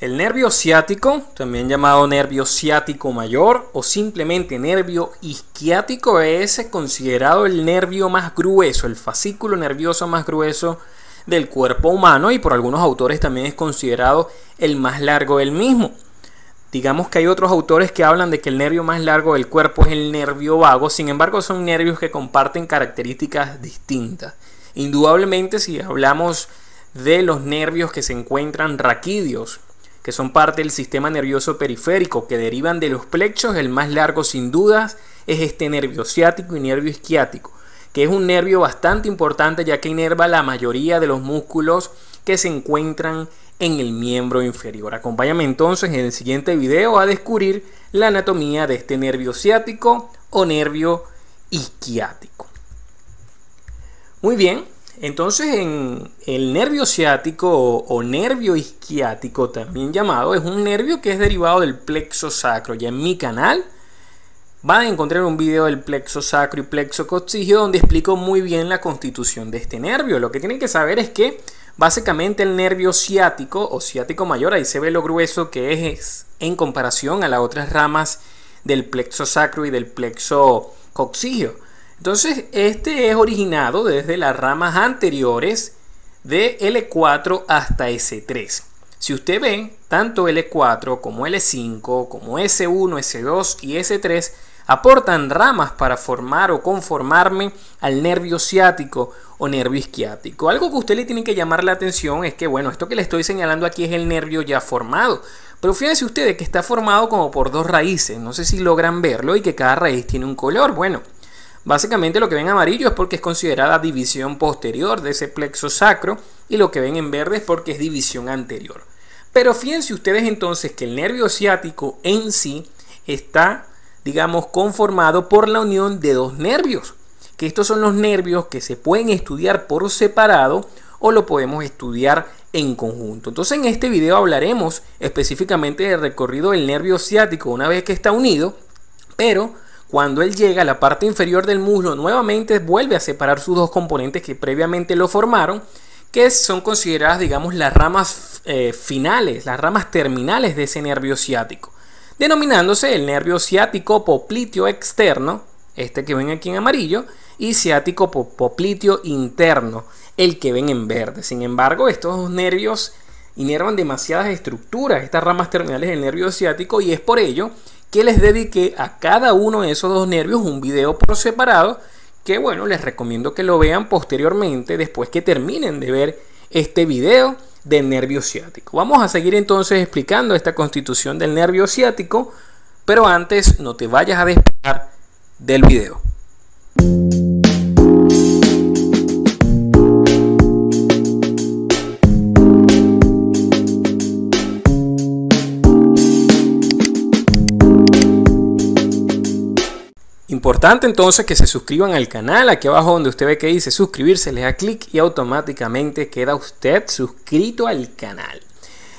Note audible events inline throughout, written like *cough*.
El nervio ciático, también llamado nervio ciático mayor o simplemente nervio isquiático, es considerado el nervio más grueso, el fascículo nervioso más grueso del cuerpo humano y por algunos autores también es considerado el más largo del mismo. Digamos que hay otros autores que hablan de que el nervio más largo del cuerpo es el nervio vago, sin embargo son nervios que comparten características distintas. Indudablemente si hablamos de los nervios que se encuentran raquídeos, que son parte del sistema nervioso periférico, que derivan de los plexos, el más largo sin dudas es este nervio ciático y nervio isquiático, que es un nervio bastante importante ya que inerva la mayoría de los músculos que se encuentran en el miembro inferior. Acompáñame entonces en el siguiente video a descubrir la anatomía de este nervio ciático o nervio isquiático. Muy bien, entonces, en el nervio ciático o, nervio isquiático, también llamado, es un nervio que es derivado del plexo sacro. Ya en mi canal van a encontrar un video del plexo sacro y plexo coccigio donde explico muy bien la constitución de este nervio. Lo que tienen que saber es que básicamente el nervio ciático o ciático mayor, ahí se ve lo grueso que es en comparación a las otras ramas del plexo sacro y del plexo coccigio. Entonces, este es originado desde las ramas anteriores de L4 hasta S3. Si usted ve, tanto L4 como L5, como S1, S2 y S3 aportan ramas para formar o conformarme al nervio ciático o nervio isquiático. Algo que usted le tiene que llamar la atención es que, bueno, esto que le estoy señalando aquí es el nervio ya formado. Pero fíjense ustedes que está formado como por dos raíces. No sé si logran verlo y que cada raíz tiene un color. Bueno, Básicamente lo que ven amarillo es porque es considerada división posterior de ese plexo sacro y lo que ven en verde es porque es división anterior. Pero fíjense ustedes entonces que el nervio ciático en sí está, digamos, conformado por la unión de dos nervios, que estos son los nervios que se pueden estudiar por separado o lo podemos estudiar en conjunto. Entonces en este video hablaremos específicamente del recorrido del nervio ciático una vez que está unido, pero cuando él llega a la parte inferior del muslo, nuevamente vuelve a separar sus dos componentes que previamente lo formaron, que son consideradas, digamos, las ramas eh, finales, las ramas terminales de ese nervio ciático, denominándose el nervio ciático popliteo externo, este que ven aquí en amarillo, y ciático popliteo interno, el que ven en verde. Sin embargo, estos dos nervios inervan demasiadas estructuras, estas ramas terminales del nervio ciático, y es por ello que les dediqué a cada uno de esos dos nervios un video por separado que bueno, les recomiendo que lo vean posteriormente después que terminen de ver este video del nervio ciático. Vamos a seguir entonces explicando esta constitución del nervio ciático, pero antes no te vayas a despegar del video. Importante entonces que se suscriban al canal, aquí abajo donde usted ve que dice suscribirse, le da clic y automáticamente queda usted suscrito al canal.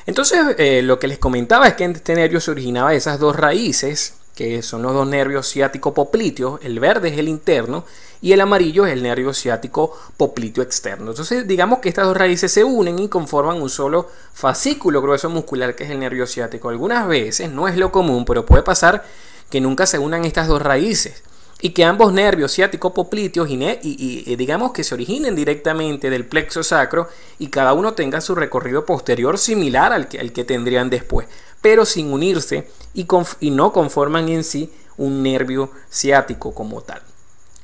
Entonces eh, lo que les comentaba es que este nervio se originaba de esas dos raíces, que son los dos nervios ciático popliteo, el verde es el interno y el amarillo es el nervio ciático popliteo externo. Entonces digamos que estas dos raíces se unen y conforman un solo fascículo grueso muscular que es el nervio ciático. Algunas veces, no es lo común, pero puede pasar que nunca se unan estas dos raíces y que ambos nervios ciático popliteos y, y, digamos que se originen directamente del plexo sacro y cada uno tenga su recorrido posterior similar al que, que tendrían después, pero sin unirse y, y no conforman en sí un nervio ciático como tal.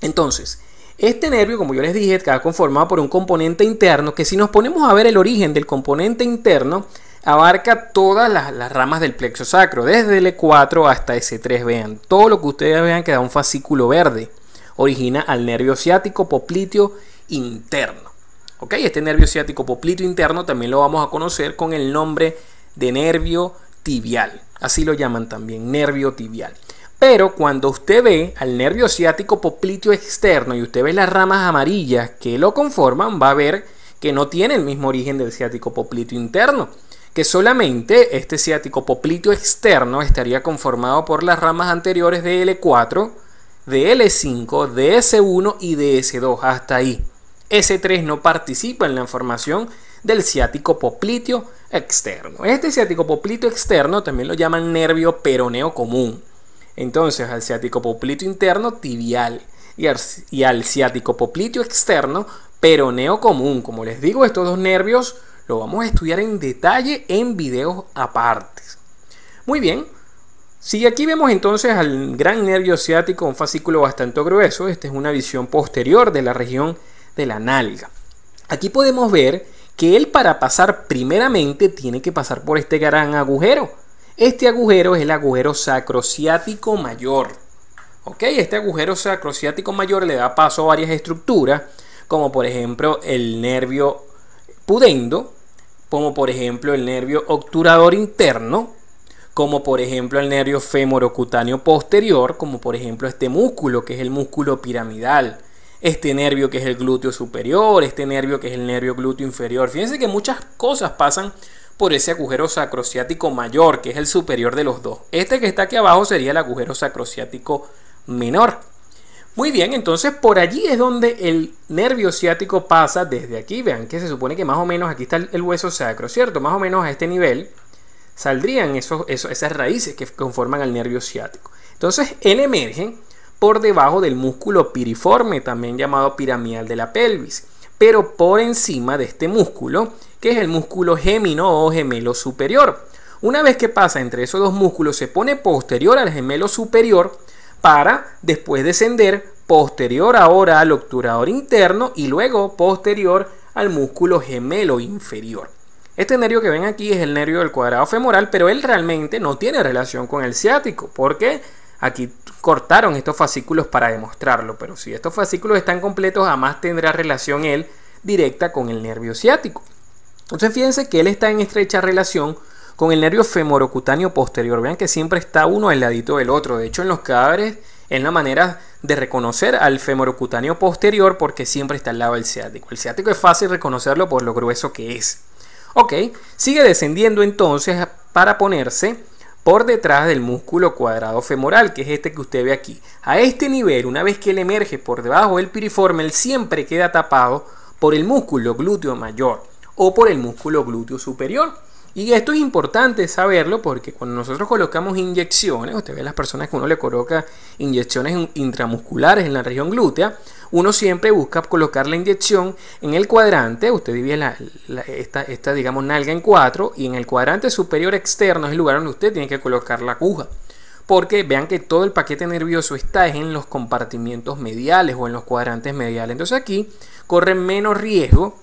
Entonces, este nervio, como yo les dije, está conformado por un componente interno que si nos ponemos a ver el origen del componente interno, abarca todas las, ramas del plexo sacro, desde L4 hasta S3. Vean, todo lo que ustedes vean que da un fascículo verde origina al nervio ciático popliteo interno. ¿Ok? Este nervio ciático popliteo interno también lo vamos a conocer con el nombre de nervio tibial. Así lo llaman también, nervio tibial. Pero cuando usted ve al nervio ciático popliteo externo y usted ve las ramas amarillas que lo conforman, va a ver que no tiene el mismo origen del ciático popliteo interno que solamente este ciático popliteo externo estaría conformado por las ramas anteriores de L4, de L5, de S1 y de S2, hasta ahí. S3 no participa en la formación del ciático popliteo externo. Este ciático popliteo externo también lo llaman nervio peroneo común. Entonces al ciático popliteo interno tibial y al, ciático popliteo externo peroneo común. Como les digo, estos dos nervios lo vamos a estudiar en detalle en videos apartes. Muy bien, si aquí vemos entonces al gran nervio ciático, un fascículo bastante grueso, esta es una visión posterior de la región de la nalga. Aquí podemos ver que él para pasar primeramente tiene que pasar por este gran agujero. Este agujero es el agujero sacrociático mayor. ¿Ok? Este agujero sacrociático mayor le da paso a varias estructuras, como por ejemplo el nervio pudendo, como por ejemplo el nervio obturador interno, como por ejemplo el nervio femorocutáneo posterior, como por ejemplo este músculo que es el músculo piramidal, este nervio que es el glúteo superior, este nervio que es el nervio glúteo inferior. Fíjense que muchas cosas pasan por ese agujero sacrociático mayor, que es el superior de los dos. Este que está aquí abajo sería el agujero sacrociático menor. Muy bien, entonces por allí es donde el nervio ciático pasa desde aquí. Vean que se supone que más o menos aquí está el hueso sacro, ¿cierto? Más o menos a este nivel saldrían esas raíces que conforman el nervio ciático. Entonces, él emerge por debajo del músculo piriforme, también llamado piramidal de la pelvis, pero por encima de este músculo, que es el músculo gémino o gemelo superior. Una vez que pasa entre esos dos músculos, se pone posterior al gemelo superior para después descender posterior ahora al obturador interno y luego posterior al músculo gemelo inferior. Este nervio que ven aquí es el nervio del cuadrado femoral, pero él realmente no tiene relación con el ciático, porque aquí cortaron estos fascículos para demostrarlo, pero si estos fascículos están completos, jamás tendrá relación él directa con el nervio ciático. Entonces fíjense que él está en estrecha relación con el nervio femorocutáneo posterior. Vean que siempre está uno al ladito del otro. De hecho, en los cadáveres es la manera de reconocer al femorocutáneo posterior porque siempre está al lado del ciático. El ciático es fácil reconocerlo por lo grueso que es. Ok, sigue descendiendo entonces para ponerse por detrás del músculo cuadrado femoral, que es este que usted ve aquí. A este nivel, una vez que él emerge por debajo del piriforme, él siempre queda tapado por el músculo glúteo mayor o por el músculo glúteo superior. Y esto es importante saberlo porque cuando nosotros colocamos inyecciones, usted ve las personas que uno le coloca inyecciones intramusculares en la región glútea, uno siempre busca colocar la inyección en el cuadrante, usted divide la, esta, digamos, nalga en cuatro, y en el cuadrante superior externo es el lugar donde usted tiene que colocar la aguja. Porque vean que todo el paquete nervioso está en los compartimientos mediales o en los cuadrantes mediales. Entonces aquí corre menos riesgo,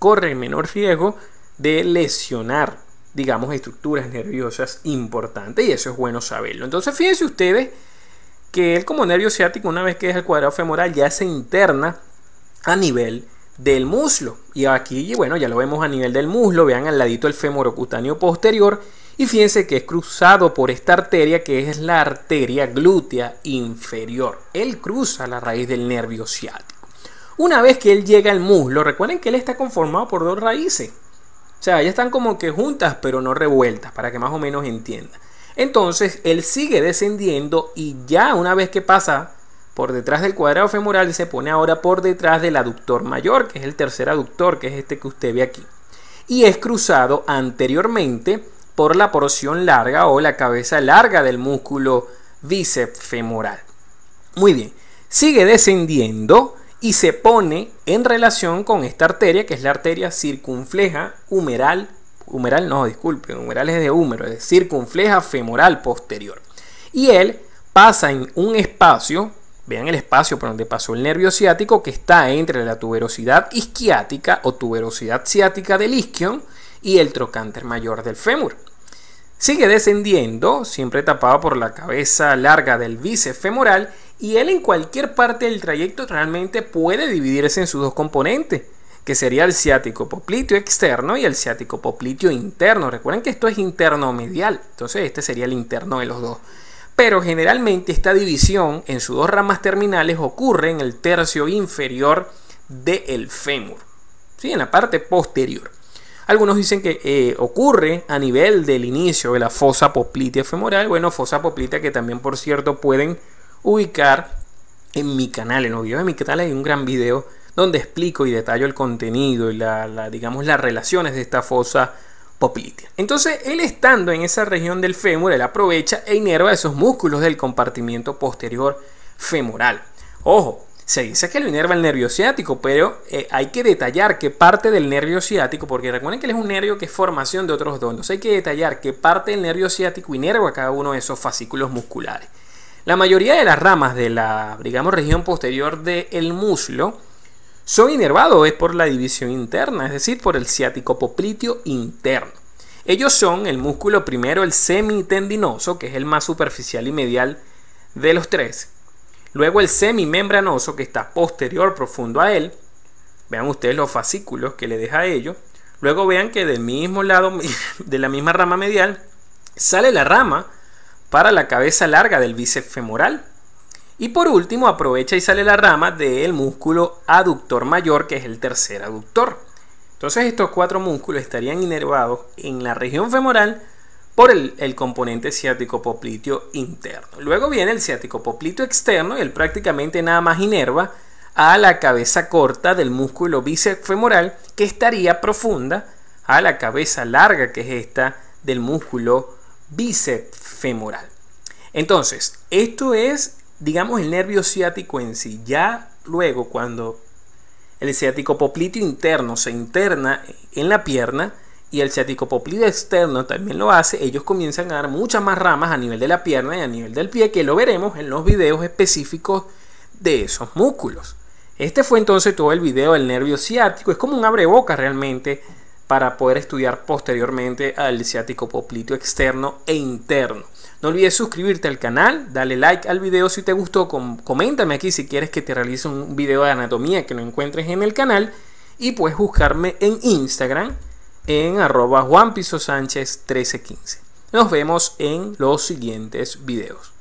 corre menos riesgo de lesionar, digamos, estructuras nerviosas importantes y eso es bueno saberlo. Entonces fíjense ustedes que él como nervio ciático, una vez que es el cuadrado femoral, ya se interna a nivel del muslo. Y aquí, bueno, ya lo vemos a nivel del muslo, vean al ladito el femorocutáneo posterior y fíjense que es cruzado por esta arteria que es la arteria glútea inferior. Él cruza la raíz del nervio ciático. Una vez que él llega al muslo, recuerden que él está conformado por dos raíces. O sea, ya están como que juntas pero no revueltas, para que más o menos entiendan. Entonces él sigue descendiendo y ya una vez que pasa por detrás del cuadrado femoral se pone ahora por detrás del aductor mayor, que es el tercer aductor, que es este que usted ve aquí. Y es cruzado anteriormente por la porción larga o la cabeza larga del músculo bíceps femoral. Muy bien, sigue descendiendo y se pone en relación con esta arteria, que es la arteria circunfleja humeral humeral no, disculpen, humeral es de húmero, es circunfleja femoral posterior. Y él pasa en un espacio, vean el espacio por donde pasó el nervio ciático, que está entre la tuberosidad isquiática o tuberosidad ciática del isquion y el trocánter mayor del fémur. Sigue descendiendo, siempre tapado por la cabeza larga del bíceps femoral, y él en cualquier parte del trayecto realmente puede dividirse en sus dos componentes que sería el ciático popliteo externo y el ciático popliteo interno. Recuerden que esto es interno medial, entonces este sería el interno de los dos. Pero generalmente esta división en sus dos ramas terminales ocurre en el tercio inferior del fémur, ¿sí? en la parte posterior. Algunos dicen que eh, ocurre a nivel del inicio de la fosa poplitea femoral. Bueno, fosa poplitea que también, por cierto, pueden ubicar en mi canal. En videos de mi canal hay un gran video donde explico y detallo el contenido y la, digamos, las relaciones de esta fosa poplitea. Entonces, él estando en esa región del fémur, él aprovecha e inerva esos músculos del compartimiento posterior femoral. Ojo, se dice que lo inerva el nervio ciático, pero eh, hay que detallar qué parte del nervio ciático, porque recuerden que él es un nervio que es formación de otros dos, hay que detallar qué parte del nervio ciático inerva cada uno de esos fascículos musculares. La mayoría de las ramas de la, digamos, región posterior del muslo son inervados por la división interna, es decir, por el ciático popliteo interno. Ellos son el músculo primero, el semitendinoso, que es el más superficial y medial de los tres, Luego el semimembranoso que está posterior profundo a él. Vean ustedes los fascículos que le deja a ello. Luego vean que del mismo lado, *laughs* de la misma rama medial, sale la rama para la cabeza larga del bíceps femoral. Y por último aprovecha y sale la rama del músculo aductor mayor, que es el tercer aductor. Entonces estos cuatro músculos estarían inervados en la región femoral por el, componente ciático popliteo interno. Luego viene el ciático popliteo externo y él prácticamente nada más inerva a la cabeza corta del músculo bíceps femoral que estaría profunda a la cabeza larga que es esta del músculo bíceps femoral. Entonces, esto es, digamos, el nervio ciático en sí. Ya luego cuando el ciático popliteo interno se interna en la pierna, y el ciático-popliteo externo también lo hace, ellos comienzan a dar muchas más ramas a nivel de la pierna y a nivel del pie, que lo veremos en los videos específicos de esos músculos. Este fue entonces todo el video del nervio ciático, es como un abreboca realmente para poder estudiar posteriormente al ciático popliteo externo e interno. No olvides suscribirte al canal, dale like al video si te gustó, coméntame aquí si quieres que te realice un video de anatomía que no encuentres en el canal y puedes buscarme en Instagram en arroba Juan Piso Sánchez 1315. Nos vemos en los siguientes videos.